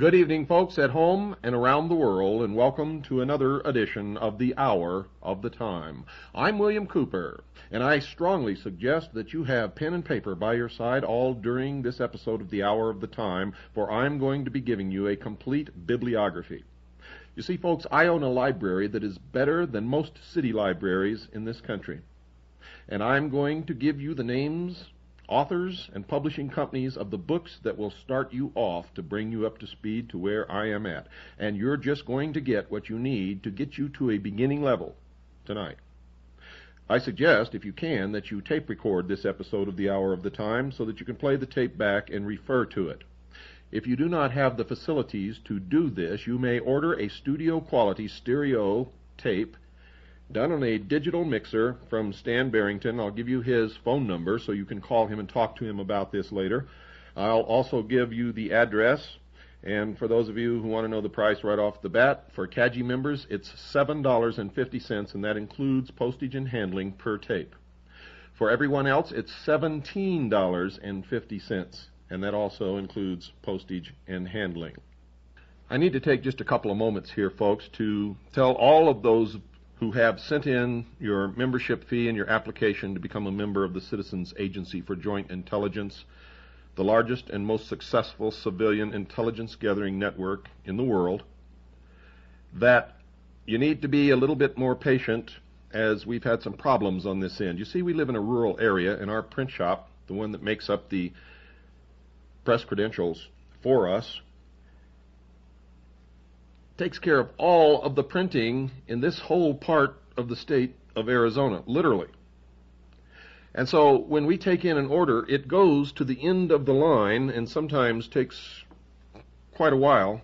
Good evening, folks at home and around the world, and welcome to another edition of the Hour of the Time. I'm William Cooper, and I strongly suggest that you have pen and paper by your side all during this episode of the Hour of the Time, for I'm going to be giving you a complete bibliography. You see, folks, I own a library that is better than most city libraries in this country. And I'm going to give you the names authors and publishing companies of the books that will start you off to bring you up to speed to where I am at. And you're just going to get what you need to get you to a beginning level tonight. I suggest, if you can, that you tape record this episode of The Hour of the Time so that you can play the tape back and refer to it. If you do not have the facilities to do this, you may order a studio quality stereo tape done on a digital mixer from Stan Barrington. I'll give you his phone number so you can call him and talk to him about this later. I'll also give you the address. And for those of you who want to know the price right off the bat, for CAGI members, it's $7.50, and that includes postage and handling per tape. For everyone else, it's $17.50, and that also includes postage and handling. I need to take just a couple of moments here, folks, to tell all of those who have sent in your membership fee and your application to become a member of the Citizens Agency for Joint Intelligence, the largest and most successful civilian intelligence gathering network in the world, that you need to be a little bit more patient as we've had some problems on this end. You see, we live in a rural area, and our print shop, the one that makes up the press credentials for us, takes care of all of the printing in this whole part of the state of Arizona, literally. And so when we take in an order, it goes to the end of the line and sometimes takes quite a while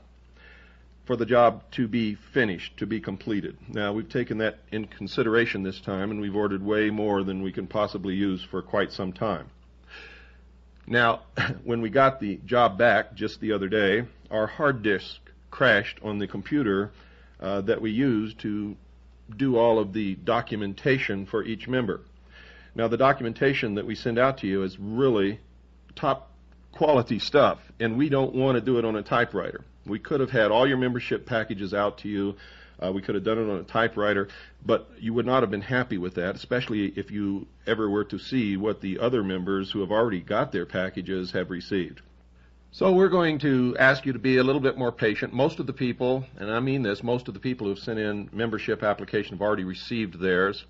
for the job to be finished, to be completed. Now, we've taken that in consideration this time, and we've ordered way more than we can possibly use for quite some time. Now, when we got the job back just the other day, our hard disk crashed on the computer uh, that we use to do all of the documentation for each member. Now, the documentation that we send out to you is really top quality stuff, and we don't want to do it on a typewriter. We could have had all your membership packages out to you. Uh, we could have done it on a typewriter, but you would not have been happy with that, especially if you ever were to see what the other members who have already got their packages have received. So we're going to ask you to be a little bit more patient. Most of the people, and I mean this, most of the people who've sent in membership application have already received theirs.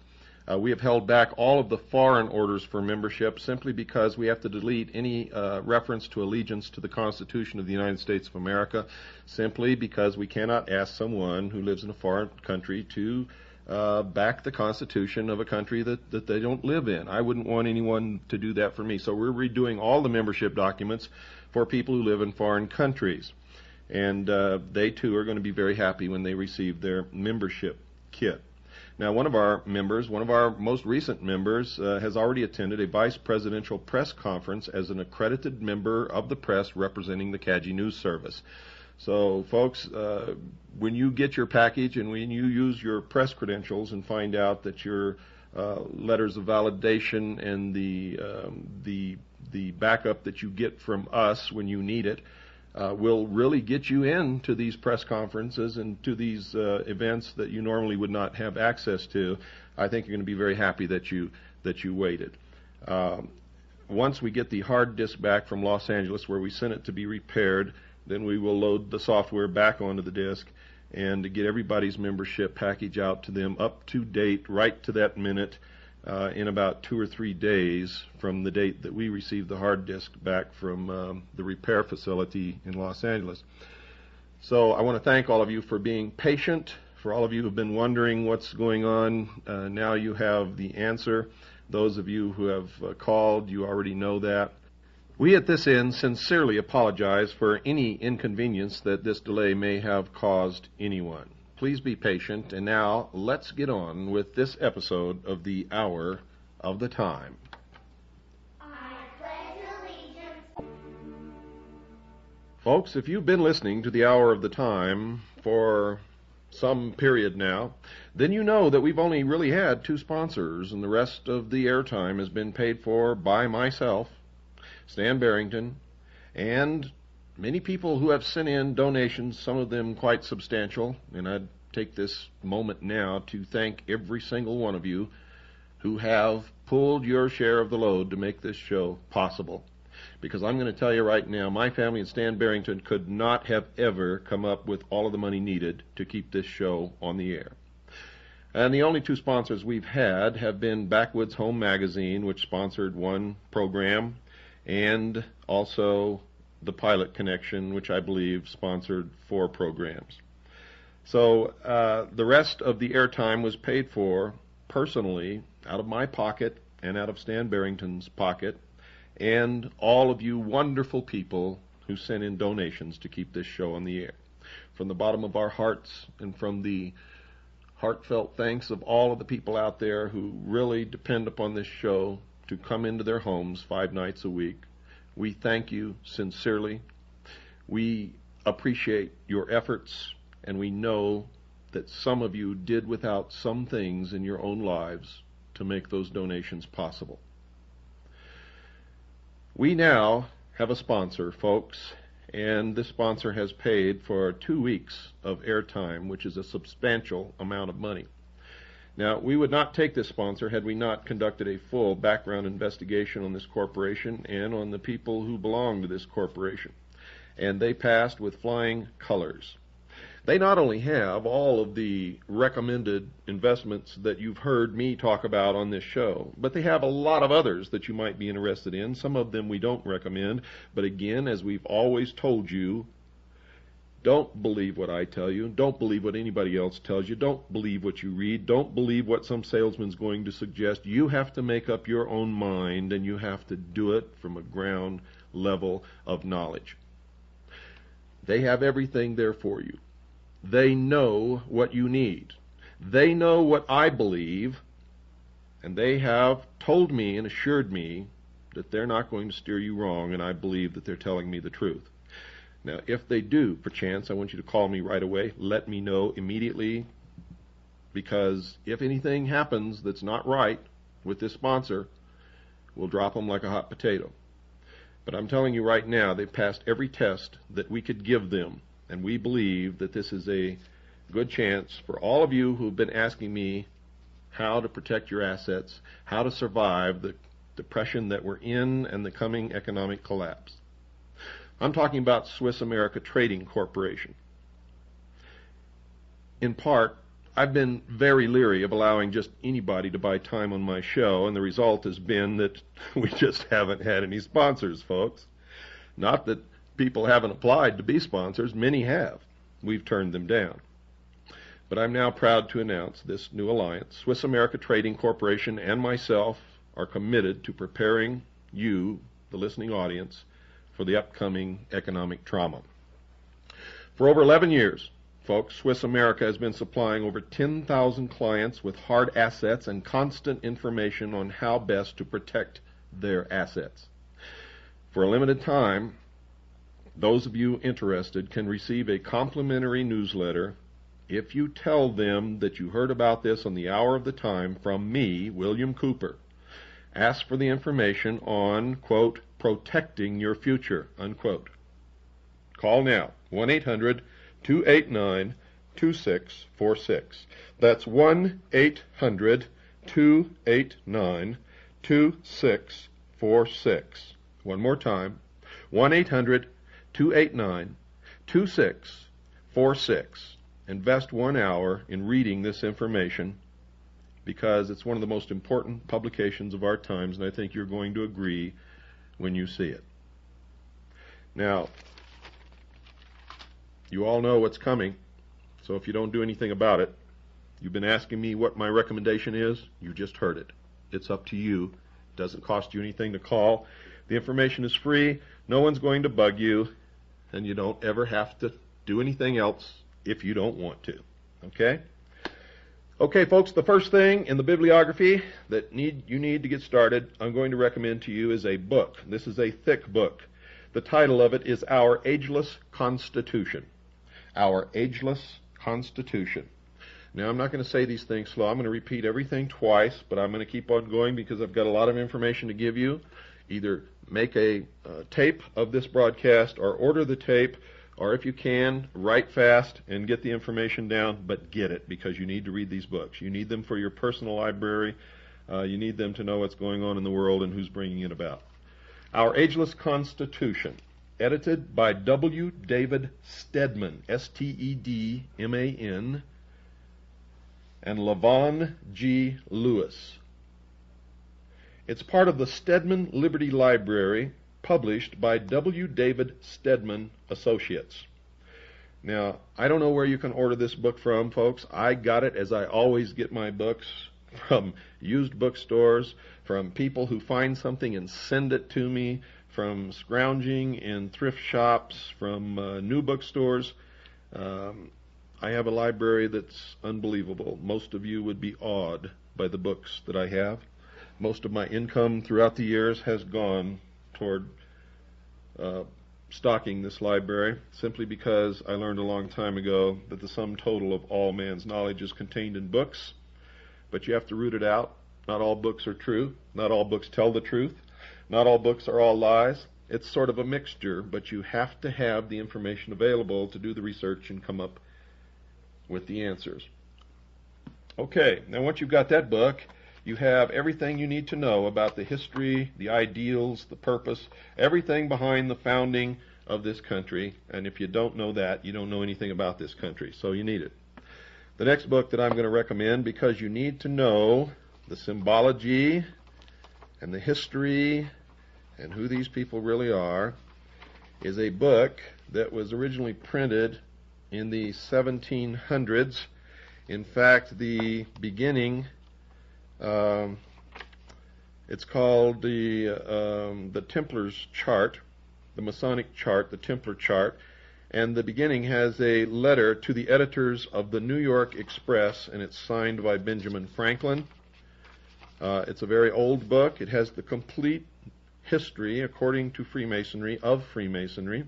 Uh, we have held back all of the foreign orders for membership simply because we have to delete any uh, reference to allegiance to the Constitution of the United States of America, simply because we cannot ask someone who lives in a foreign country to uh, back the Constitution of a country that, that they don't live in. I wouldn't want anyone to do that for me. So we're redoing all the membership documents for people who live in foreign countries. And uh, they too are going to be very happy when they receive their membership kit. Now, one of our members, one of our most recent members, uh, has already attended a vice presidential press conference as an accredited member of the press representing the CAGI News Service. So, folks, uh, when you get your package and when you use your press credentials and find out that your uh, letters of validation and the um, the the backup that you get from us when you need it uh, will really get you into these press conferences and to these uh, events that you normally would not have access to. I think you're going to be very happy that you that you waited. Um, once we get the hard disk back from Los Angeles, where we sent it to be repaired, then we will load the software back onto the disk, and to get everybody's membership package out to them up to date, right to that minute, uh, in about two or three days from the date that we received the hard disk back from um, the repair facility in Los Angeles. So I want to thank all of you for being patient. For all of you who have been wondering what's going on, uh, now you have the answer. Those of you who have uh, called, you already know that. We at this end sincerely apologize for any inconvenience that this delay may have caused anyone. Please be patient, and now let's get on with this episode of the Hour of the Time. Folks, if you've been listening to the Hour of the Time for some period now, then you know that we've only really had two sponsors, and the rest of the airtime has been paid for by myself Stan Barrington, and many people who have sent in donations, some of them quite substantial, and I'd take this moment now to thank every single one of you who have pulled your share of the load to make this show possible. Because I'm going to tell you right now, my family and Stan Barrington could not have ever come up with all of the money needed to keep this show on the air. And the only two sponsors we've had have been Backwoods Home Magazine, which sponsored one program, and also the Pilot Connection, which I believe sponsored four programs. So uh, the rest of the airtime was paid for personally out of my pocket and out of Stan Barrington's pocket, and all of you wonderful people who sent in donations to keep this show on the air. From the bottom of our hearts and from the heartfelt thanks of all of the people out there who really depend upon this show to come into their homes five nights a week. We thank you sincerely. We appreciate your efforts, and we know that some of you did without some things in your own lives to make those donations possible. We now have a sponsor, folks, and this sponsor has paid for two weeks of airtime, which is a substantial amount of money. Now, we would not take this sponsor had we not conducted a full background investigation on this corporation and on the people who belong to this corporation. And they passed with flying colors. They not only have all of the recommended investments that you've heard me talk about on this show, but they have a lot of others that you might be interested in. Some of them we don't recommend, but again, as we've always told you, don't believe what I tell you. Don't believe what anybody else tells you. Don't believe what you read. Don't believe what some salesman's going to suggest. You have to make up your own mind and you have to do it from a ground level of knowledge. They have everything there for you. They know what you need. They know what I believe, and they have told me and assured me that they're not going to steer you wrong, and I believe that they're telling me the truth. Now, if they do, perchance, I want you to call me right away. Let me know immediately because if anything happens that's not right with this sponsor, we'll drop them like a hot potato. But I'm telling you right now, they've passed every test that we could give them, and we believe that this is a good chance for all of you who've been asking me how to protect your assets, how to survive the depression that we're in and the coming economic collapse. I'm talking about Swiss America Trading Corporation. In part, I've been very leery of allowing just anybody to buy time on my show, and the result has been that we just haven't had any sponsors, folks. Not that people haven't applied to be sponsors, many have. We've turned them down. But I'm now proud to announce this new alliance. Swiss America Trading Corporation and myself are committed to preparing you, the listening audience, for the upcoming economic trauma. For over 11 years, folks, Swiss America has been supplying over 10,000 clients with hard assets and constant information on how best to protect their assets. For a limited time, those of you interested can receive a complimentary newsletter if you tell them that you heard about this on the hour of the time from me, William Cooper. Ask for the information on, quote, protecting your future, unquote. Call now, 1-800-289-2646. That's 1-800-289-2646. One more time, 1-800-289-2646. invest one hour in reading this information because it's one of the most important publications of our times, and I think you're going to agree when you see it. Now, you all know what's coming, so if you don't do anything about it, you've been asking me what my recommendation is, you just heard it. It's up to you. It doesn't cost you anything to call. The information is free. No one's going to bug you, and you don't ever have to do anything else if you don't want to. Okay? Okay, folks, the first thing in the bibliography that need you need to get started, I'm going to recommend to you is a book. This is a thick book. The title of it is Our Ageless Constitution. Our Ageless Constitution. Now, I'm not going to say these things slow. I'm going to repeat everything twice, but I'm going to keep on going because I've got a lot of information to give you. Either make a uh, tape of this broadcast or order the tape or if you can, write fast and get the information down, but get it because you need to read these books. You need them for your personal library. Uh, you need them to know what's going on in the world and who's bringing it about. Our Ageless Constitution, edited by W. David Stedman, S-T-E-D-M-A-N, and LaVaughn G. Lewis. It's part of the Stedman Liberty Library, published by W. David Stedman Associates. Now, I don't know where you can order this book from, folks. I got it as I always get my books from used bookstores, from people who find something and send it to me, from scrounging in thrift shops, from uh, new bookstores. Um, I have a library that's unbelievable. Most of you would be awed by the books that I have. Most of my income throughout the years has gone toward uh, stocking this library simply because I learned a long time ago that the sum total of all man's knowledge is contained in books, but you have to root it out. Not all books are true. Not all books tell the truth. Not all books are all lies. It's sort of a mixture, but you have to have the information available to do the research and come up with the answers. Okay, now once you've got that book, you have everything you need to know about the history, the ideals, the purpose, everything behind the founding of this country. And if you don't know that, you don't know anything about this country. So you need it. The next book that I'm going to recommend, because you need to know the symbology and the history and who these people really are, is a book that was originally printed in the 1700s. In fact, the beginning um, it's called the um, the Templar's chart, the Masonic chart, the Templar chart, and the beginning has a letter to the editors of the New York Express, and it's signed by Benjamin Franklin. Uh, it's a very old book. It has the complete history, according to Freemasonry, of Freemasonry.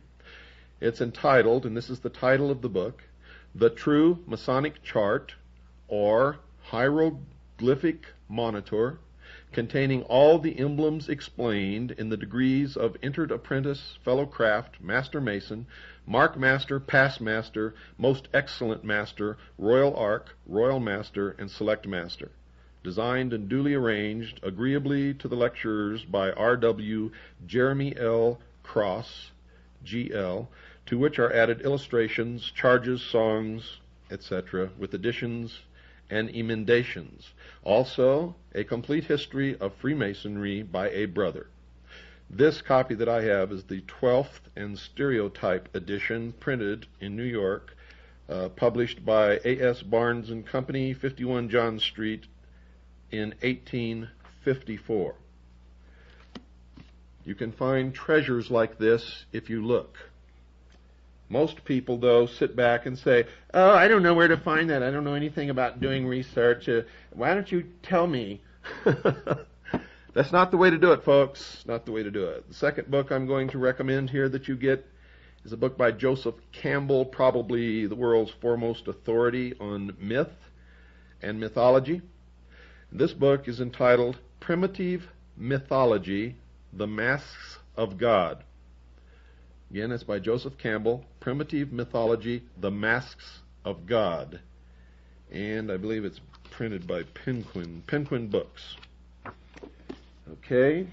It's entitled, and this is the title of the book, The True Masonic Chart, or Hieroglyphic monitor containing all the emblems explained in the degrees of entered apprentice, fellow craft, master mason, mark master, pass master, most excellent master, royal arch, royal master, and select master. Designed and duly arranged agreeably to the lecturers by R.W. Jeremy L. Cross, G.L., to which are added illustrations, charges, songs, etc., with additions and emendations. Also, a complete history of Freemasonry by a brother. This copy that I have is the 12th and stereotype edition, printed in New York, uh, published by A.S. Barnes and Company, 51 John Street, in 1854. You can find treasures like this if you look. Most people, though, sit back and say, Oh, I don't know where to find that. I don't know anything about doing research. Uh, why don't you tell me? That's not the way to do it, folks. Not the way to do it. The second book I'm going to recommend here that you get is a book by Joseph Campbell, probably the world's foremost authority on myth and mythology. This book is entitled Primitive Mythology The Masks of God. Again, it's by Joseph Campbell, Primitive Mythology, The Masks of God. And I believe it's printed by Penguin, Penguin Books. Okay.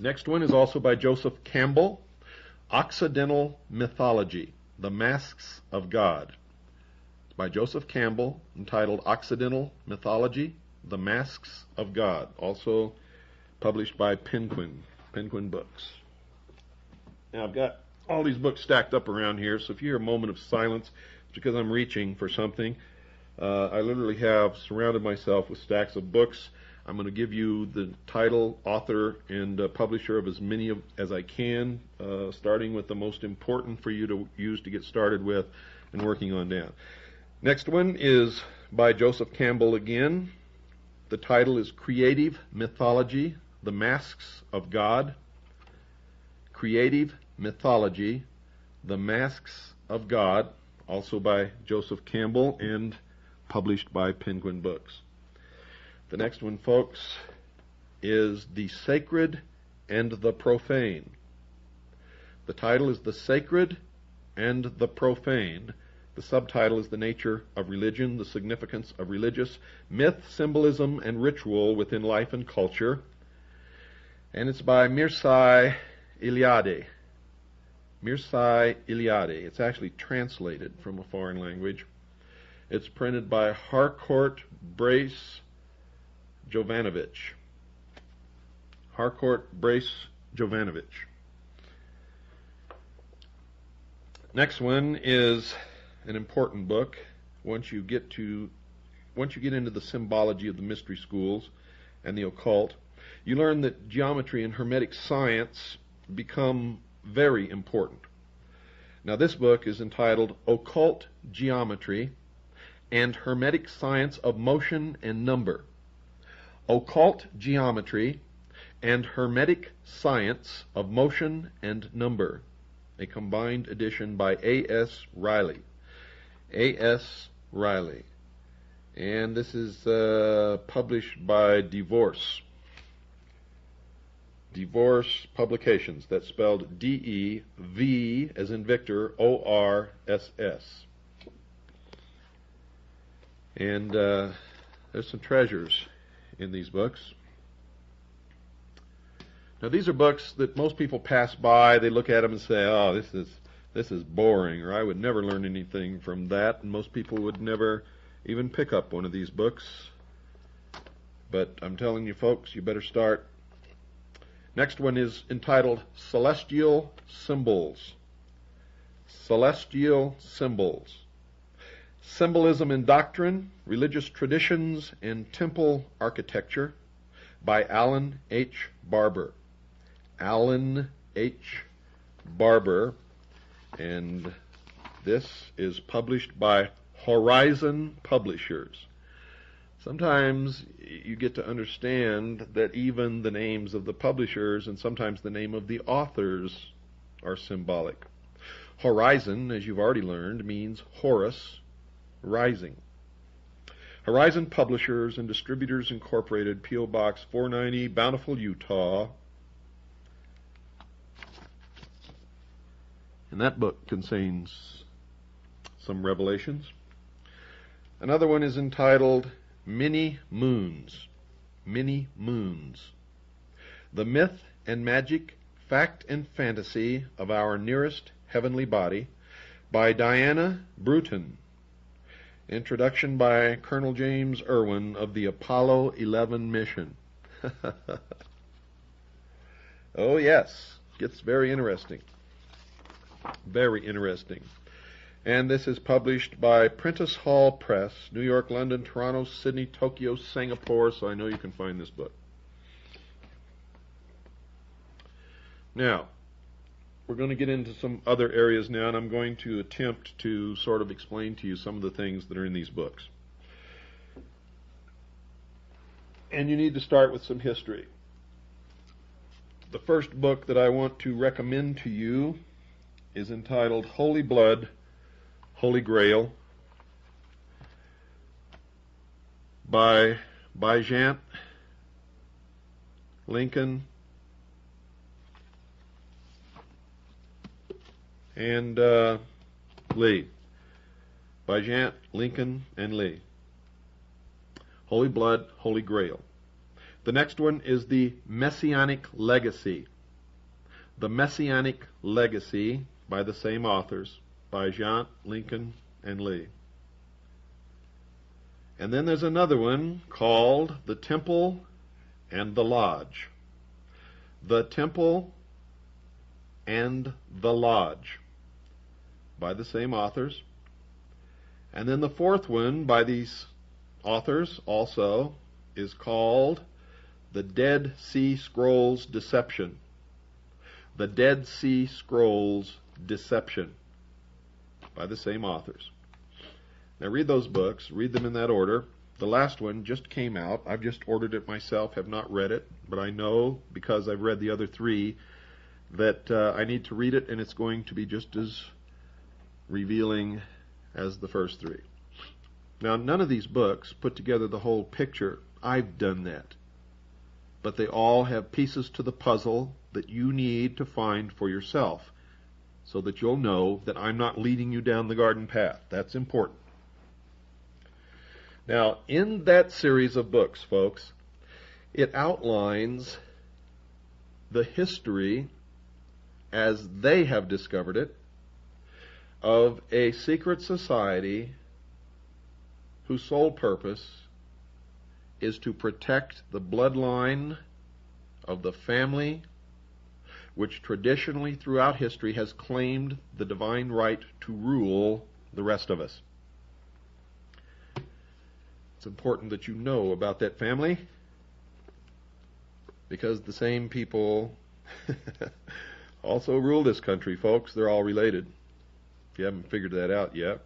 Next one is also by Joseph Campbell, Occidental Mythology, The Masks of God. It's by Joseph Campbell entitled Occidental Mythology The Masks of God, also published by Penguin, Penguin Books. Now, I've got all these books stacked up around here, so if you hear a moment of silence, it's because I'm reaching for something. Uh, I literally have surrounded myself with stacks of books. I'm going to give you the title, author, and uh, publisher of as many of, as I can, uh, starting with the most important for you to use to get started with and working on down. Next one is by Joseph Campbell again. The title is Creative Mythology The Masks of God. Creative Mythology The Masks of God, also by Joseph Campbell and published by Penguin Books. The next one, folks, is The Sacred and the Profane. The title is The Sacred and the Profane. The subtitle is The Nature of Religion, the Significance of Religious Myth, Symbolism, and Ritual Within Life and Culture. And it's by Mircea Eliade. Mircea Eliade. It's actually translated from a foreign language. It's printed by Harcourt Brace Jovanovich. Harcourt Brace Jovanovich. Next one is an important book. Once you get to once you get into the symbology of the mystery schools and the occult, you learn that geometry and hermetic science become very important. Now this book is entitled Occult Geometry and Hermetic Science of Motion and Number. Occult Geometry and Hermetic Science of Motion and Number, a combined edition by A.S. Raleigh. A.S. Raleigh. And this is uh, published by DeVorss. DeVorss Publications. That's spelled D E V as in Victor O R S S. And uh, there's some treasures in these books. Now these are books that most people pass by. They look at them and say, "Oh, this is this is boring," or "I would never learn anything from that." And most people would never even pick up one of these books. But I'm telling you, folks, you better start. Next one is entitled Celestial Symbols. Celestial Symbols. Symbolism in Doctrine, Religious Traditions, and Temple Architecture by Alan H. Barber. Alan H. Barber, and this is published by Horizon Publishers. Sometimes you get to understand that even the names of the publishers and sometimes the name of the authors are symbolic. Horizon, as you've already learned, means Horus, rising. Horizon Publishers and Distributors Incorporated, P.O. Box 490, Bountiful, Utah. And that book contains some revelations. Another one is entitled Many Moons. Many Moons. The Myth and Magic, Fact and Fantasy of Our Nearest Heavenly Body by Diana Brueton. Introduction by Colonel James Irwin of the Apollo 11 mission. oh, yes. Gets very interesting. Very interesting. And this is published by Prentice Hall Press, New York, London, Toronto, Sydney, Tokyo, Singapore, so I know you can find this book. Now, we're going to get into some other areas now, and I'm going to attempt to sort of explain to you some of the things that are in these books. And you need to start with some history. The first book that I want to recommend to you is entitled Holy Blood, Holy Grail by Baigent Lincoln and uh, Lee. Baigent, Lincoln, and Lee. Holy Blood, Holy Grail. The next one is the Messianic Legacy. The Messianic Legacy by the same authors, Baigent, Lincoln, and Lee. And then there's another one called The Temple and the Lodge. The Temple and the Lodge by the same authors. And then the fourth one by these authors also is called The Dead Sea Scrolls Deception. The Dead Sea Scrolls Deception by the same authors. Now read those books, read them in that order. The last one just came out. I've just ordered it myself, have not read it, but I know because I've read the other three that uh, I need to read it and it's going to be just as revealing as the first three. Now, none of these books put together the whole picture. I've done that. But they all have pieces to the puzzle that you need to find for yourself so that you'll know that I'm not leading you down the garden path. That's important. Now, in that series of books, folks, it outlines the history as they have discovered it of a secret society whose sole purpose is to protect the bloodline of the family which traditionally throughout history has claimed the divine right to rule the rest of us. It's important that you know about that family because the same people also rule this country, folks. They're all related. If you haven't figured that out yet.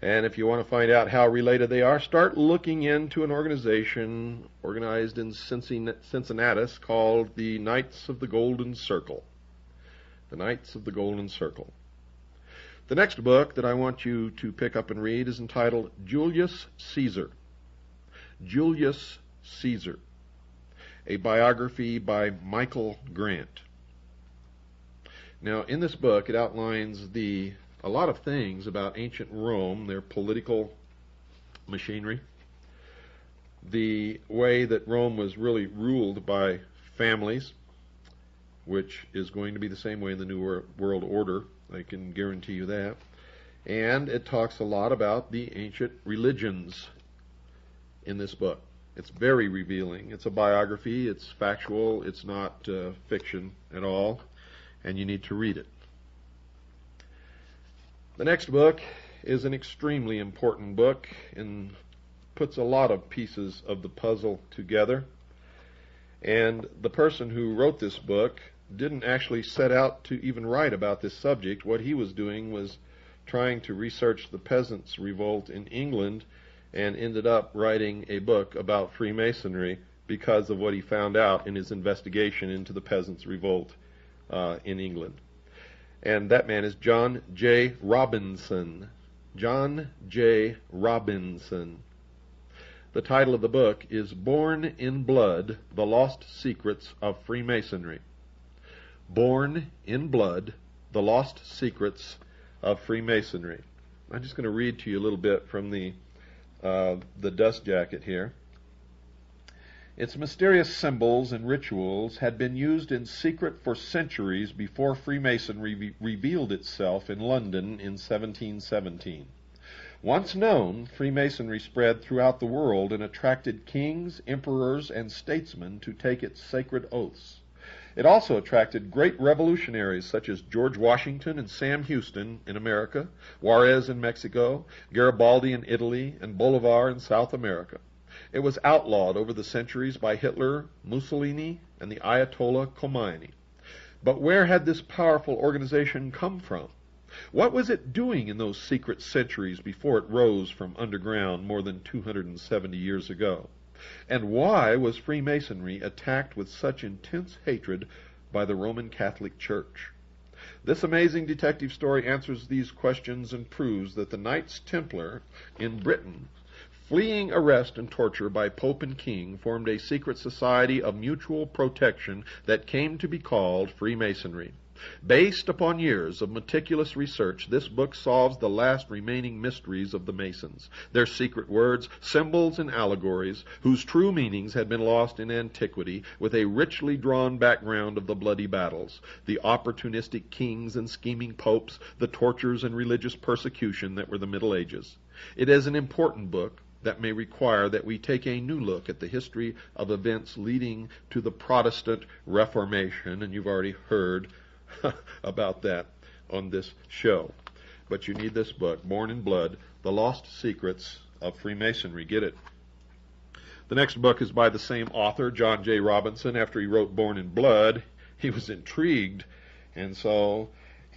And if you want to find out how related they are, start looking into an organization organized in Cincinnati called the Knights of the Golden Circle. The Knights of the Golden Circle. The next book that I want you to pick up and read is entitled Julius Caesar. Julius Caesar. A biography by Michael Grant. Now, in this book, it outlines the a lot of things about ancient Rome, their political machinery, the way that Rome was really ruled by families, which is going to be the same way in the New World Order. I can guarantee you that. And it talks a lot about the ancient religions in this book. It's very revealing. It's a biography. It's factual. It's not uh, fiction at all. And you need to read it. The next book is an extremely important book and puts a lot of pieces of the puzzle together. And the person who wrote this book didn't actually set out to even write about this subject. What he was doing was trying to research the peasants' revolt in England and ended up writing a book about Freemasonry because of what he found out in his investigation into the peasants' revolt uh, in England and that man is John J. Robinson. John J. Robinson. The title of the book is Born in Blood The Lost Secrets of Freemasonry. Born in Blood The Lost Secrets of Freemasonry. I'm just going to read to you a little bit from the, uh, the dust jacket here. Its mysterious symbols and rituals had been used in secret for centuries before Freemasonry re- revealed itself in London in 1717. Once known, Freemasonry spread throughout the world and attracted kings, emperors, and statesmen to take its sacred oaths. It also attracted great revolutionaries such as George Washington and Sam Houston in America, Juarez in Mexico, Garibaldi in Italy, and Bolivar in South America. It was outlawed over the centuries by Hitler, Mussolini, and the Ayatollah Khomeini. But where had this powerful organization come from? What was it doing in those secret centuries before it rose from underground more than 270 years ago? And why was Freemasonry attacked with such intense hatred by the Roman Catholic Church? This amazing detective story answers these questions and proves that the Knights Templar in Britain fleeing arrest and torture by Pope and King, formed a secret society of mutual protection that came to be called Freemasonry. Based upon years of meticulous research, this book solves the last remaining mysteries of the Masons, their secret words, symbols, and allegories, whose true meanings had been lost in antiquity, with a richly drawn background of the bloody battles, the opportunistic kings and scheming popes, the tortures and religious persecution that were the Middle Ages. It is an important book, that may require that we take a new look at the history of events leading to the Protestant Reformation, and you've already heard about that on this show. But you need this book, Born in Blood The Lost Secrets of Freemasonry. Get it. The next book is by the same author, John J. Robinson. After he wrote Born in Blood, he was intrigued, and so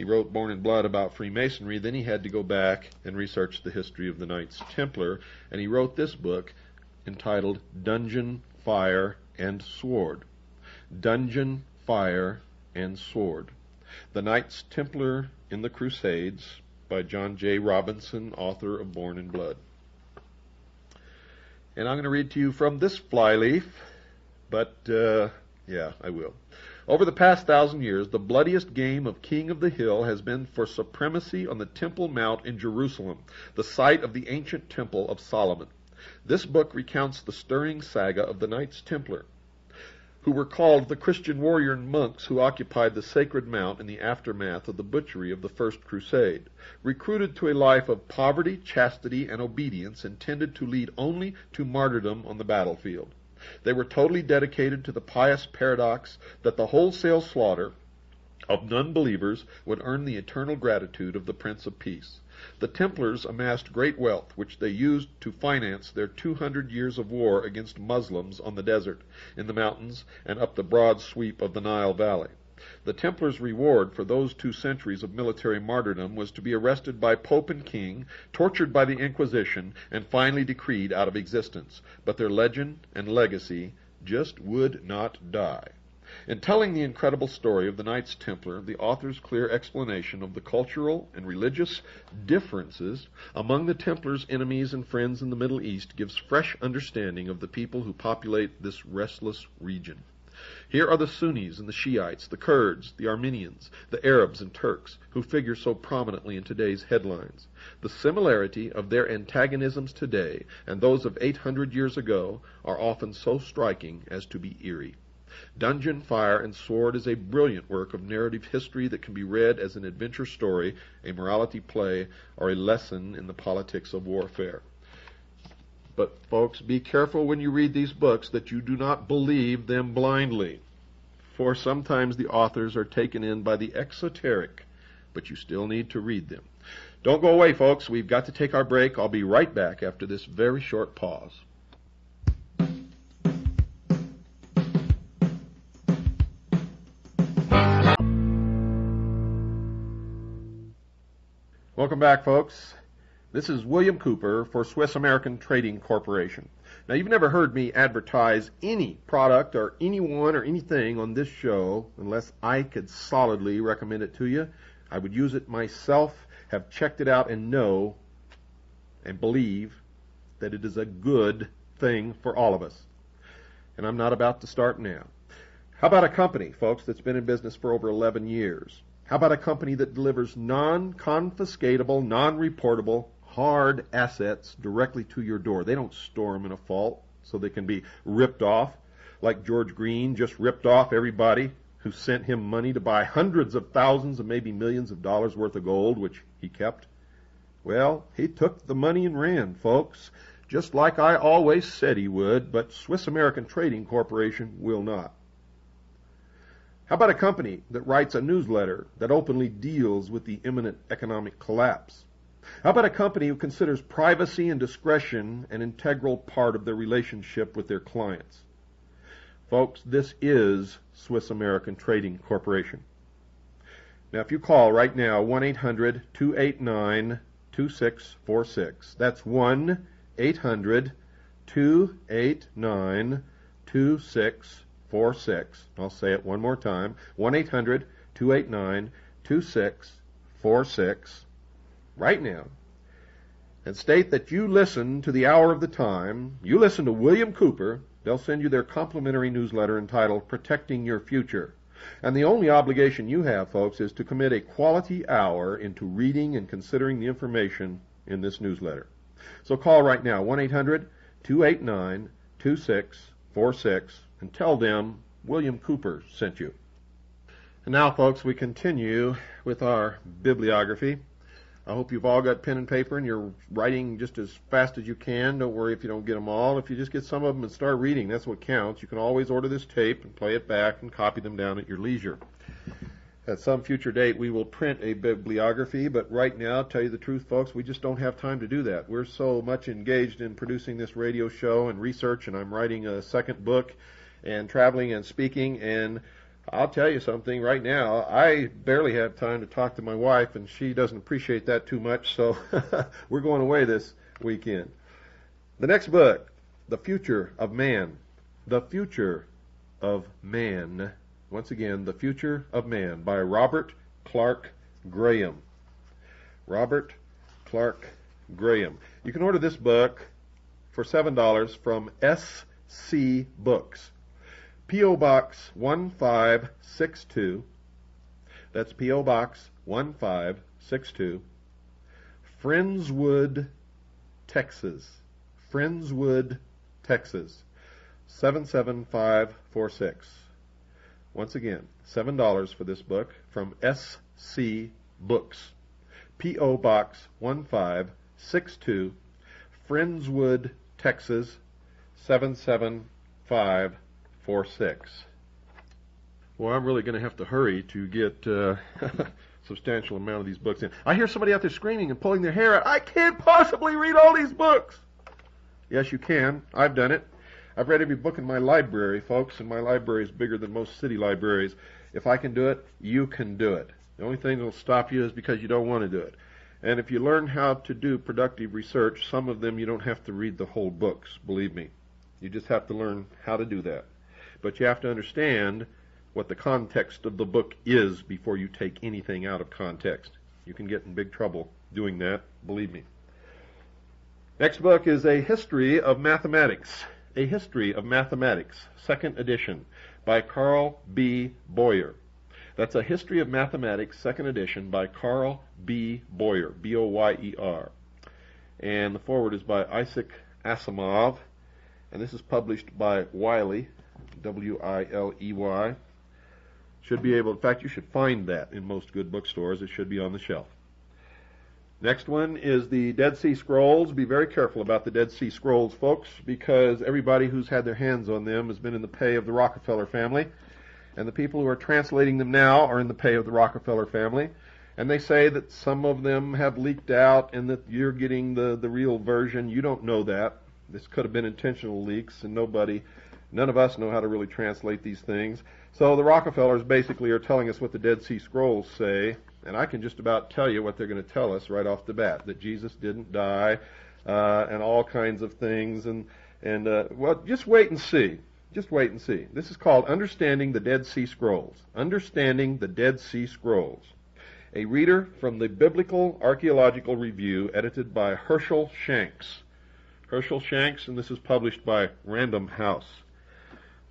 he wrote Born in Blood about Freemasonry. Then he had to go back and research the history of the Knights Templar, and he wrote this book entitled Dungeon, Fire, and Sword. Dungeon, Fire, and Sword. The Knights Templar in the Crusades by John J. Robinson, author of Born in Blood. And I'm going to read to you from this flyleaf, but uh, yeah, I will. Over the past thousand years, the bloodiest game of King of the Hill has been for supremacy on the Temple Mount in Jerusalem, the site of the ancient Temple of Solomon. This book recounts the stirring saga of the Knights Templar, who were called the Christian warrior monks who occupied the sacred mount in the aftermath of the butchery of the First Crusade. Recruited to a life of poverty, chastity, and obedience intended to lead only to martyrdom on the battlefield. They were totally dedicated to the pious paradox that the wholesale slaughter of non-believers would earn the eternal gratitude of the Prince of Peace. The Templars amassed great wealth, which they used to finance their 200 years of war against Muslims on the desert, in the mountains, and up the broad sweep of the Nile Valley. The Templars' reward for those two centuries of military martyrdom was to be arrested by Pope and King, tortured by the Inquisition, and finally decreed out of existence. But their legend and legacy just would not die. In telling the incredible story of the Knights Templar, the author's clear explanation of the cultural and religious differences among the Templars' enemies and friends in the Middle East gives fresh understanding of the people who populate this restless region. Here are the Sunnis and the Shiites, the Kurds, the Armenians, the Arabs and Turks, who figure so prominently in today's headlines. The similarity of their antagonisms today and those of 800 years ago are often so striking as to be eerie. Dungeon, Fire, and Sword is a brilliant work of narrative history that can be read as an adventure story, a morality play, or a lesson in the politics of warfare. But, folks, be careful when you read these books that you do not believe them blindly. For sometimes the authors are taken in by the exoteric, but you still need to read them. Don't go away, folks. We've got to take our break. I'll be right back after this very short pause. Welcome back, folks. This is William Cooper for Swiss American Trading Corporation. Now, you've never heard me advertise any product or anyone or anything on this show unless I could solidly recommend it to you. I would use it myself, have checked it out, and know and believe that it is a good thing for all of us. And I'm not about to start now. How about a company, folks, that's been in business for over 11 years? How about a company that delivers non-confiscatable, non-reportable, hard assets directly to your door. They don't store them in a vault so they can be ripped off, like George Green just ripped off everybody who sent him money to buy hundreds of thousands and maybe millions of dollars worth of gold, which he kept. Well, he took the money and ran, folks, just like I always said he would, but Swiss American Trading Corporation will not. How about a company that writes a newsletter that openly deals with the imminent economic collapse? How about a company who considers privacy and discretion an integral part of their relationship with their clients? Folks, this is Swiss American Trading Corporation. Now, if you call right now, 1 800 289 2646, that's 1 800 289 2646. I'll say it one more time 1 800 289 2646 right now and state that you listen to the hour of the time, you listen to William Cooper, they'll send you their complimentary newsletter entitled Protecting Your Future. And the only obligation you have, folks, is to commit a quality hour into reading and considering the information in this newsletter. So call right now, 1 800 289 2646, and tell them William Cooper sent you. And now, folks, we continue with our bibliography. I hope you've all got pen and paper and you're writing just as fast as you can. Don't worry if you don't get them all. If you just get some of them and start reading, that's what counts. You can always order this tape and play it back and copy them down at your leisure. At some future date, we will print a bibliography, but right now, tell you the truth, folks, we just don't have time to do that. We're so much engaged in producing this radio show and research, and I'm writing a second book and traveling and speaking, and I'll tell you something right now. I barely have time to talk to my wife, and she doesn't appreciate that too much, so we're going away this weekend. The next book, The Future of Man. The Future of Man. Once again, The Future of Man by Robert Clark Graham. Robert Clark Graham. You can order this book for $7 from SC Books. P.O. Box 1562. That's P.O. Box 1562. Friendswood, Texas. Friendswood, Texas. 77546. Once again, $7 for this book from SC Books. P.O. Box 1562, Friendswood, Texas 77546 four six. Well, I'm really going to have to hurry to get uh, substantial amount of these books in. I hear somebody out there screaming and pulling their hair out. I can't possibly read all these books. Yes, you can. I've done it. I've read every book in my library, folks, and my library is bigger than most city libraries. If I can do it, you can do it. The only thing that will stop you is because you don't want to do it. And if you learn how to do productive research, some of them you don't have to read the whole books, believe me. You just have to learn how to do that but you have to understand what the context of the book is before you take anything out of context. You can get in big trouble doing that, believe me. Next book is A History of Mathematics. A History of Mathematics, second edition, by Carl B. Boyer. That's A History of Mathematics, second edition, by Carl B. Boyer, B-O-Y-E-R. And the foreword is by Isaac Asimov, and this is published by Wiley, W-I-L-E-Y. Should be able, in fact, you should find that in most good bookstores. It should be on the shelf. Next one is the Dead Sea Scrolls. Be very careful about the Dead Sea Scrolls, folks, because everybody who's had their hands on them has been in the pay of the Rockefeller family. And the people who are translating them now are in the pay of the Rockefeller family. And they say that some of them have leaked out and that you're getting the, the real version. You don't know that. This could have been intentional leaks, and nobody None of us know how to really translate these things. So the Rockefellers basically are telling us what the Dead Sea Scrolls say, and I can just about tell you what they're going to tell us right off the bat: that Jesus didn't die, uh, and all kinds of things. And and uh, well, just wait and see. Just wait and see. This is called Understanding the Dead Sea Scrolls. Understanding the Dead Sea Scrolls. A reader from the Biblical Archaeological Review, edited by Hershel Shanks. Hershel Shanks, and this is published by Random House.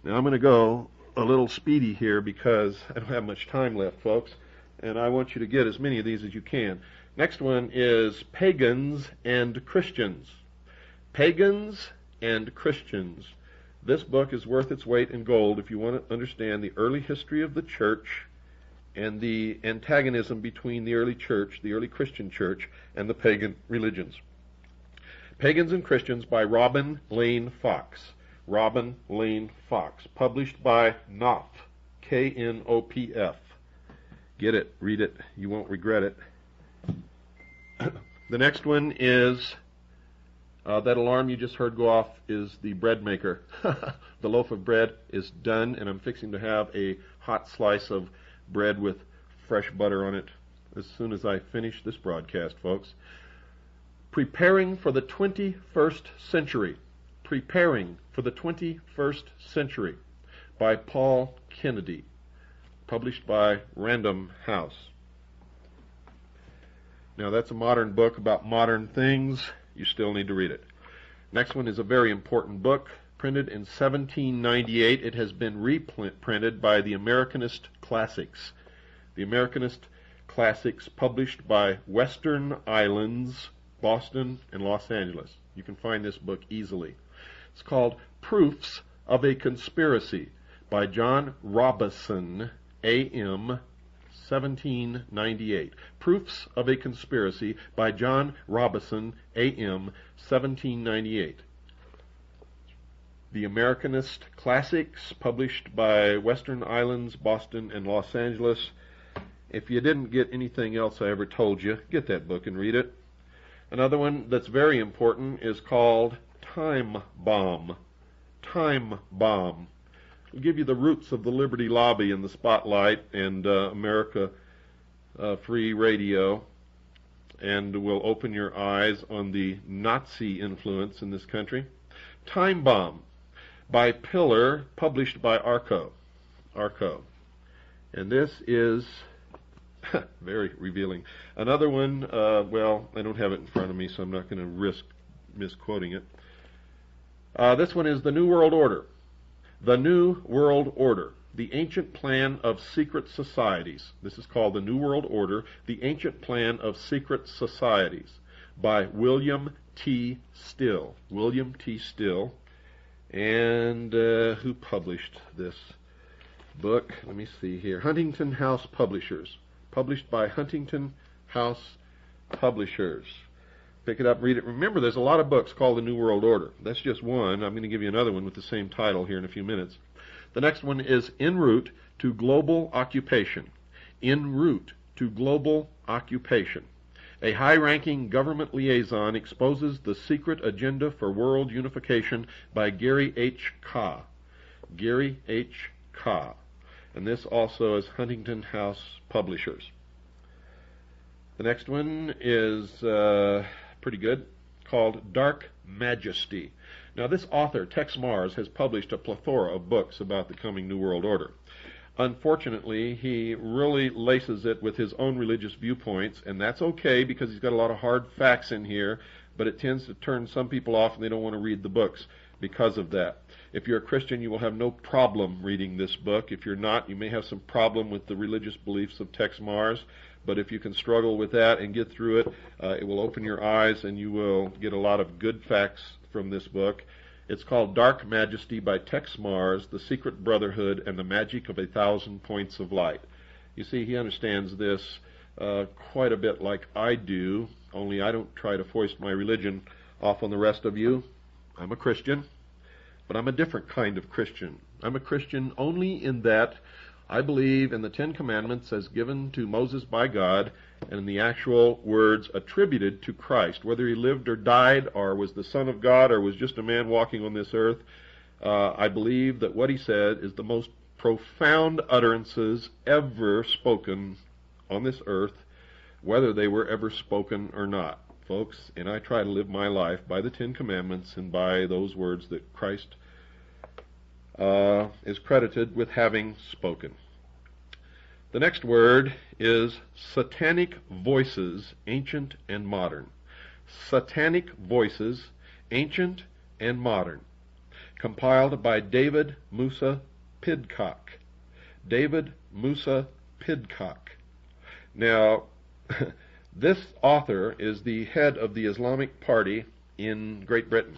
Now I'm going to go a little speedy here because I don't have much time left, folks, and I want you to get as many of these as you can. Next one is Pagans and Christians. Pagans and Christians. This book is worth its weight in gold if you want to understand the early history of the church and the antagonism between the early church, the early Christian church, and the pagan religions. Pagans and Christians by Robin Lane Fox. Robin Lane Fox, published by Knopf, K-N-O-P-F. Get it, read it, you won't regret it. the next one is uh, that alarm you just heard go off is the bread maker. the loaf of bread is done, and I'm fixing to have a hot slice of bread with fresh butter on it as soon as I finish this broadcast, folks. Preparing for the 21st century. Preparing for the 21st Century by Paul Kennedy, published by Random House. Now, that's a modern book about modern things. You still need to read it. Next one is a very important book, printed in 1798. It has been reprinted by the Americanist Classics. The Americanist Classics, published by Western Islands, Boston, and Los Angeles. You can find this book easily. It's called Proofs of a Conspiracy by John Robison, A.M., 1798. Proofs of a Conspiracy by John Robison, A.M., 1798. The Americanist Classics, published by Western Islands, Boston, and Los Angeles. If you didn't get anything else I ever told you, get that book and read it. Another one that's very important is called Time Bomb. Time Bomb. We'll give you the roots of the Liberty Lobby in the spotlight and uh, America uh, Free Radio, and we'll open your eyes on the Nazi influence in this country. Time Bomb by Piller, published by Arco. Arco. And this is very revealing. Another one, uh, well, I don't have it in front of me, so I'm not going to risk misquoting it. Uh, this one is The New World Order. The New World Order, the ancient plan of secret societies. This is called The New World Order, the ancient plan of secret societies by William T. Still. William T. Still. And uh, who published this book? Let me see here. Huntington House Publishers. Published by Huntington House Publishers pick it up, read it. Remember, there's a lot of books called The New World Order. That's just one. I'm going to give you another one with the same title here in a few minutes. The next one is En route to global occupation. En route to global occupation. A high-ranking government liaison exposes the secret agenda for world unification by Gary H. Kah. Gary H. Kah. And this also is Huntington House Publishers. The next one is uh, pretty good, called Dark Majesty. Now, this author, Texe Marrs, has published a plethora of books about the coming New World Order. Unfortunately, he really laces it with his own religious viewpoints, and that's okay because he's got a lot of hard facts in here, but it tends to turn some people off and they don't want to read the books because of that. If you're a Christian, you will have no problem reading this book. If you're not, you may have some problem with the religious beliefs of Texe Marrs. But if you can struggle with that and get through it, uh, it will open your eyes and you will get a lot of good facts from this book. It's called Dark Majesty by Texe Marrs, The Secret Brotherhood and the Magic of a Thousand Points of Light. You see, he understands this uh, quite a bit like I do, only I don't try to foist my religion off on the rest of you. I'm a Christian, but I'm a different kind of Christian. I'm a Christian only in that I believe in the Ten Commandments as given to Moses by God and in the actual words attributed to Christ. Whether he lived or died or was the Son of God or was just a man walking on this earth, uh, I believe that what he said is the most profound utterances ever spoken on this earth, whether they were ever spoken or not. Folks, and I try to live my life by the Ten Commandments and by those words that Christ uh, is credited with having spoken. The next word is satanic voices, ancient and modern. Satanic voices, ancient and modern. Compiled by David Musa Pidcock. David Musa Pidcock. Now, this author is the head of the Islamic Party in Great Britain.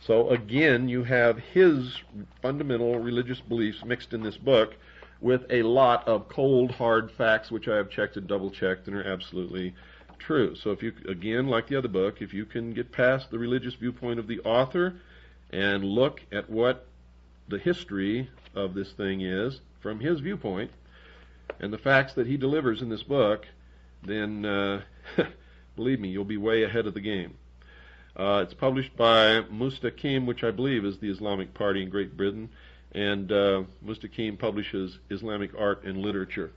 So again, you have his fundamental religious beliefs mixed in this book with a lot of cold, hard facts, which I have checked and double checked and are absolutely true. So if you, again, like the other book, if you can get past the religious viewpoint of the author and look at what the history of this thing is from his viewpoint and the facts that he delivers in this book, then uh, believe me, you'll be way ahead of the game. Uh, it's published by Mustaqim, which I believe is the Islamic Party in Great Britain, and uh, Mustaqim publishes Islamic art and literature.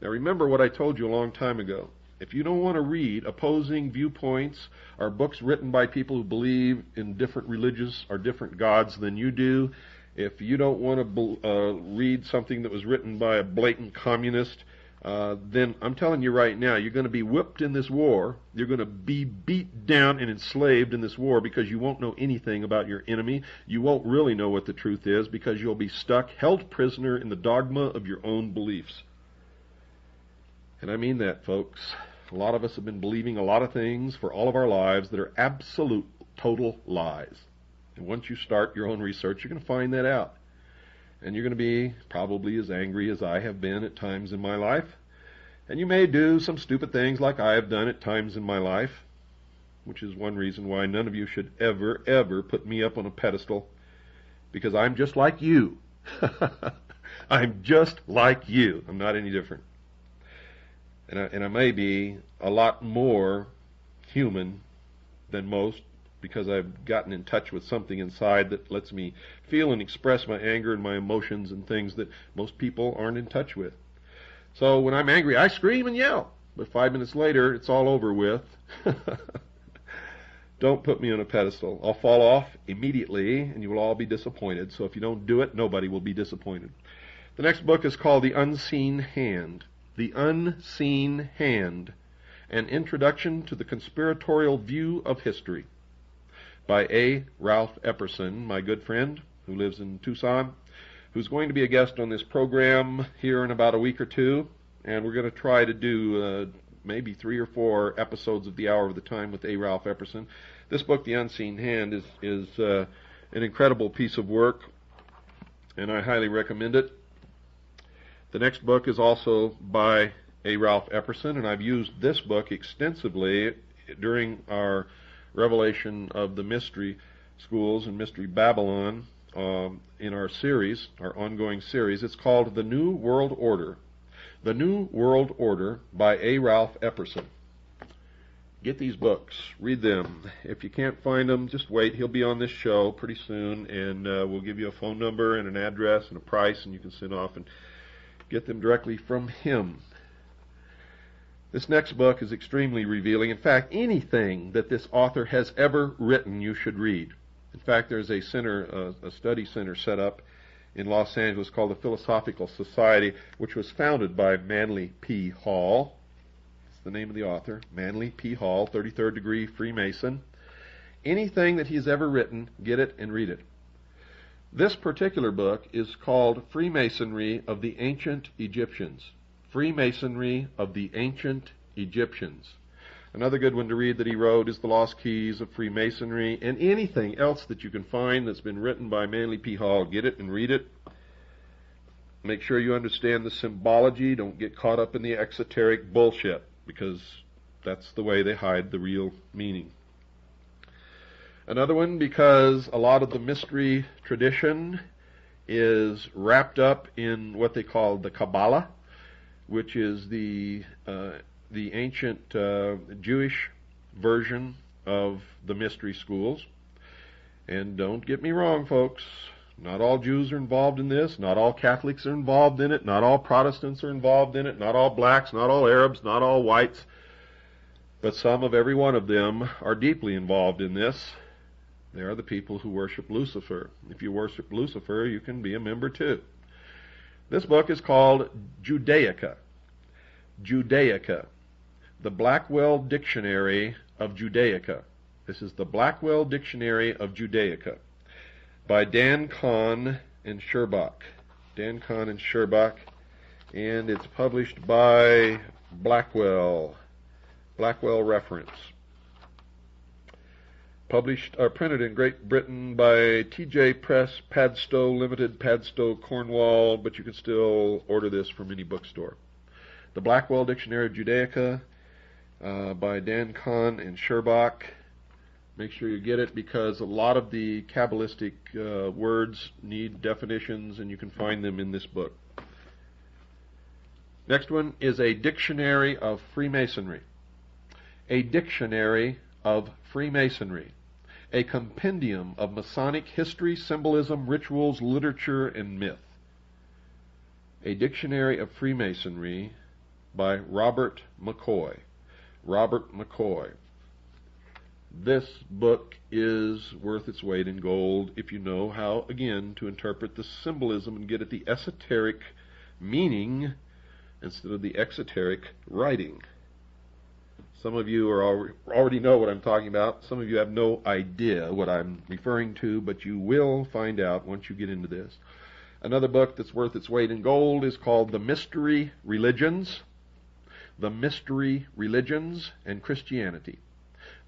Now remember what I told you a long time ago. If you don't want to read opposing viewpoints or books written by people who believe in different religious or different gods than you do, if you don't want to uh, read something that was written by a blatant communist, uh, then I'm telling you right now, you're going to be whipped in this war. You're going to be beat down and enslaved in this war because you won't know anything about your enemy. You won't really know what the truth is because you'll be stuck, held prisoner in the dogma of your own beliefs. And I mean that, folks. A lot of us have been believing a lot of things for all of our lives that are absolute, total lies. And once you start your own research, you're going to find that out. And you're going to be probably as angry as I have been at times in my life. And you may do some stupid things like I have done at times in my life, which is one reason why none of you should ever, ever put me up on a pedestal, because I'm just like you. I'm just like you. I'm not any different. And I, and I may be a lot more human than most because I've gotten in touch with something inside that lets me feel and express my anger and my emotions and things that most people aren't in touch with. So when I'm angry, I scream and yell. But five minutes later, it's all over with. don't put me on a pedestal. I'll fall off immediately, and you will all be disappointed. So if you don't do it, nobody will be disappointed. The next book is called The Unseen Hand. The Unseen Hand An Introduction to the Conspiratorial View of History by A. Ralph Epperson, my good friend who lives in Tucson, who's going to be a guest on this program here in about a week or two. And we're going to try to do uh, maybe three or four episodes of the Hour of the Time with A. Ralph Epperson. This book, The Unseen Hand, is, is uh, an incredible piece of work, and I highly recommend it. The next book is also by A. Ralph Epperson, and I've used this book extensively during our revelation of the mystery schools and Mystery Babylon um, in our series, our ongoing series. It's called The New World Order. The New World Order by A. Ralph Epperson. Get these books, read them. If you can't find them, just wait. He'll be on this show pretty soon, and uh, we'll give you a phone number and an address and a price, and you can send off and get them directly from him. This next book is extremely revealing. In fact, anything that this author has ever written, you should read. In fact, there's a center, uh, a study center set up in Los Angeles called the Philosophical Society, which was founded by Manly P. Hall. It's the name of the author, Manly P. Hall, 33rd degree Freemason. Anything that he's ever written, get it and read it. This particular book is called Freemasonry of the Ancient Egyptians. Freemasonry of the Ancient Egyptians. Another good one to read that he wrote is The Lost Keys of Freemasonry, and anything else that you can find that's been written by Manly P. Hall. Get it and read it. Make sure you understand the symbology. Don't get caught up in the exoteric bullshit, because that's the way they hide the real meaning. Another one, because a lot of the mystery tradition is wrapped up in what they call the Kabbalah which is the uh, the ancient uh, Jewish version of the mystery schools. And don't get me wrong, folks. Not all Jews are involved in this. Not all Catholics are involved in it. Not all Protestants are involved in it. Not all blacks. Not all Arabs. Not all whites. But some of every one of them are deeply involved in this. They are the people who worship Lucifer. If you worship Lucifer, you can be a member too. This book is called Judaica. Judaica. The Blackwell Dictionary of Judaica. This is the Blackwell Dictionary of Judaica by Dan Cohn and Sherbok. Dan Cohn and Sherbok. And it's published by Blackwell. Blackwell Reference published or printed in Great Britain by T.J. Press, Padstow Limited, Padstow, Cornwall, but you can still order this from any bookstore. The Blackwell Dictionary of Judaica uh, by Dan Cohn and Sherbok. Make sure you get it because a lot of the Kabbalistic uh, words need definitions, and you can find them in this book. Next one is a dictionary of Freemasonry. A dictionary of Freemasonry a compendium of Masonic history, symbolism, rituals, literature, and myth. A Dictionary of Freemasonry by Robert Macoy. Robert Macoy. This book is worth its weight in gold if you know how, again, to interpret the symbolism and get at the esoteric meaning instead of the exoteric writing. Some of you are already know what I'm talking about. Some of you have no idea what I'm referring to, but you will find out once you get into this. Another book that's worth its weight in gold is called The Mystery Religions. The Mystery Religions and Christianity.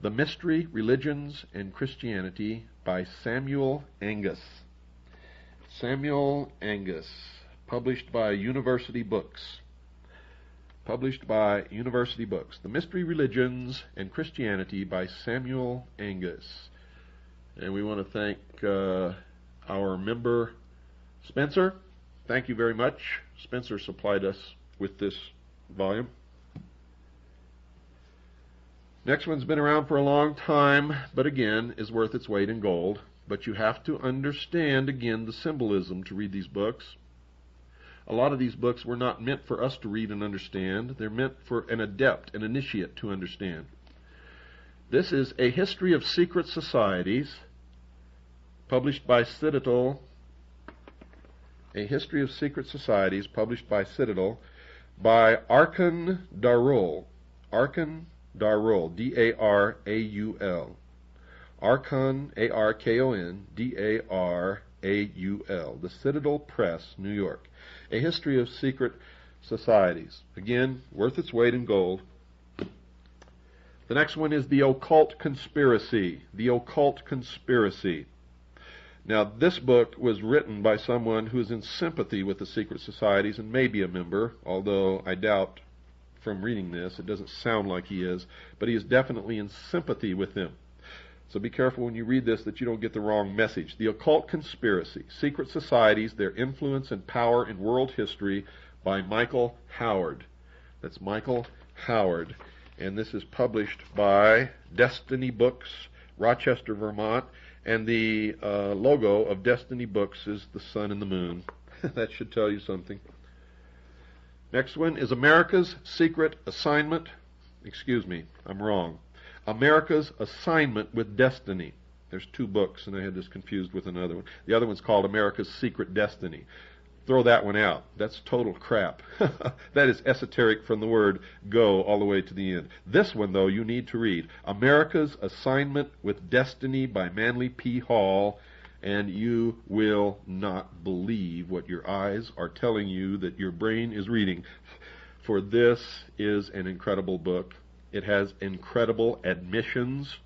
The Mystery Religions and Christianity by Samuel Angus. Samuel Angus, published by University Books. Published by University Books. The Mystery Religions and Christianity by Samuel Angus. And we want to thank uh, our member Spencer. Thank you very much. Spencer supplied us with this volume. Next one's been around for a long time, but again is worth its weight in gold. But you have to understand again the symbolism to read these books. A lot of these books were not meant for us to read and understand. They're meant for an adept, an initiate to understand. This is A History of Secret Societies, published by Citadel. A History of Secret Societies, published by Citadel, by Arkon Daraul. Arkon Daraul, D-A-R-A-U-L. Arkon, A-R-K-O-N, D-A-R-A-U-L. The Citadel Press, New York. A History of Secret Societies. Again, worth its weight in gold. The next one is The Occult Conspiracy. The Occult Conspiracy. Now, this book was written by someone who is in sympathy with the secret societies and may be a member, although I doubt from reading this. It doesn't sound like he is, but he is definitely in sympathy with them. So be careful when you read this that you don't get the wrong message. The Occult Conspiracy Secret Societies, Their Influence and Power in World History by Michael Howard. That's Michael Howard. And this is published by Destiny Books, Rochester, Vermont. And the uh, logo of Destiny Books is the sun and the moon. that should tell you something. Next one is America's Secret Assignment. Excuse me, I'm wrong. America's Assignment with Destiny. There's two books, and I had this confused with another one. The other one's called America's Secret Destiny. Throw that one out. That's total crap. that is esoteric from the word go all the way to the end. This one, though, you need to read. America's Assignment with Destiny by Manly P. Hall and you will not believe what your eyes are telling you that your brain is reading. For this is an incredible book. It has incredible admissions,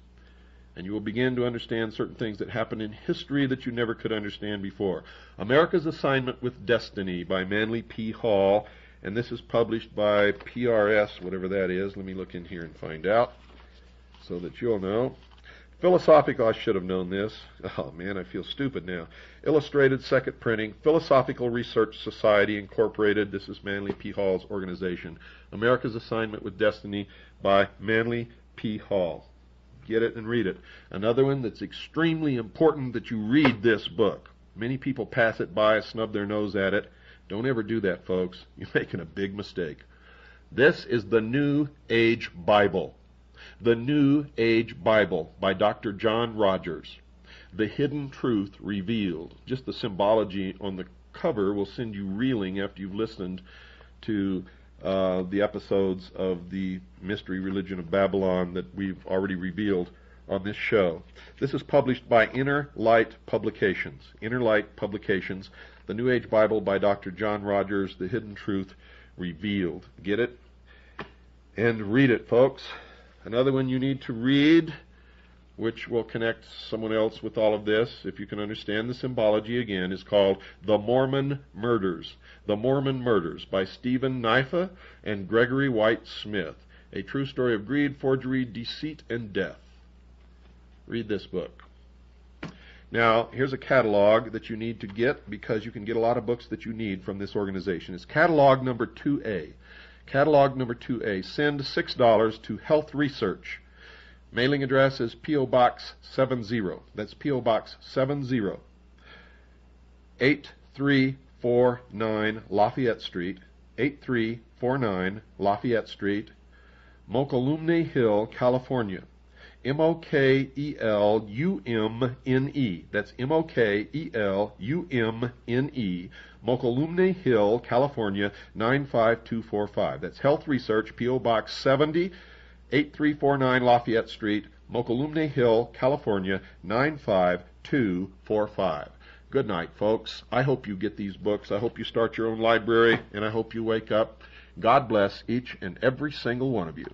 and you will begin to understand certain things that happen in history that you never could understand before. America's Assignment with Destiny by Manly P. Hall, and this is published by PRS, whatever that is. Let me look in here and find out so that you'll know. Philosophical, I should have known this. Oh man, I feel stupid now. Illustrated Second Printing, Philosophical Research Society Incorporated. This is Manly P. Hall's organization. America's Assignment with Destiny by Manly P. Hall. Get it and read it. Another one that's extremely important that you read this book. Many people pass it by, snub their nose at it. Don't ever do that, folks. You're making a big mistake. This is the New Age Bible. The New Age Bible by Dr. John Rogers. The Hidden Truth Revealed. Just the symbology on the cover will send you reeling after you've listened to uh, the episodes of the Mystery Religion of Babylon that we've already revealed on this show. This is published by Inner Light Publications. Inner Light Publications, The New Age Bible by Dr. John Rogers, The Hidden Truth Revealed. Get it? And read it, folks. Another one you need to read, which will connect someone else with all of this, if you can understand the symbology again, is called The Mormon Murders. The Mormon Murders by Steven Naifeh and Gregory White Smith. A true story of greed, forgery, deceit, and death. Read this book. Now, here's a catalog that you need to get because you can get a lot of books that you need from this organization. It's catalog number 2A. Catalog number 2A. Send $6 to Health Research. Mailing address is P.O. Box 70. That's P.O. Box 70. 8349 Lafayette Street. 8349 Lafayette Street. Mokelumne Hill, California. M O K E L U M N E. That's M O K E L U M N E. Mokelumne Hill, California 95245. That's Health Research, P.O. Box 70, 8349 Lafayette Street, Mokelumne Hill, California 95245. Good night, folks. I hope you get these books. I hope you start your own library, and I hope you wake up. God bless each and every single one of you.